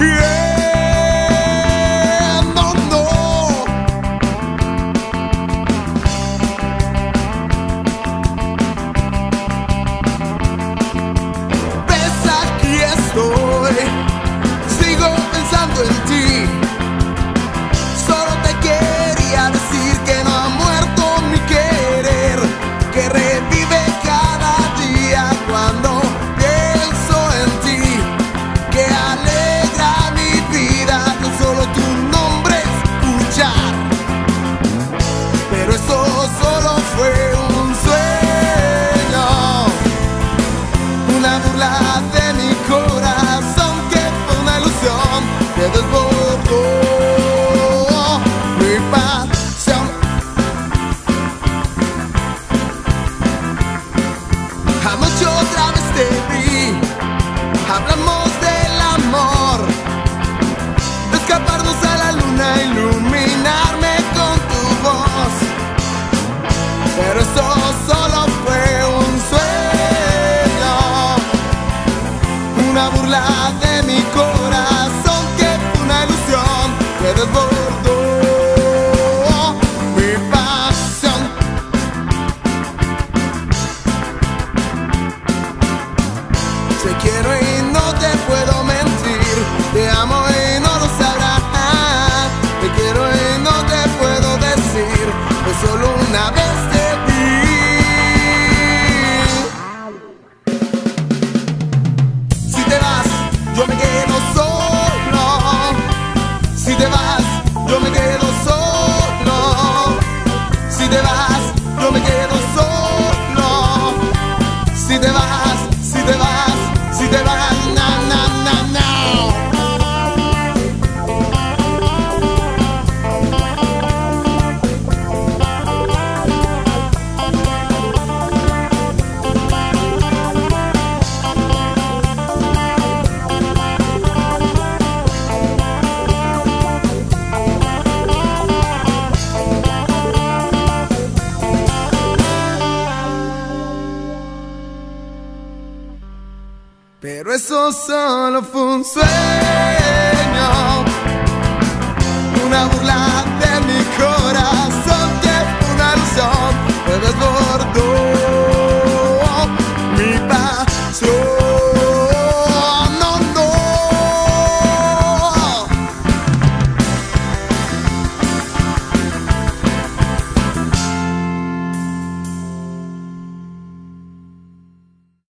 Yeah. together's Now this pero eso solo fue un sueño, una burla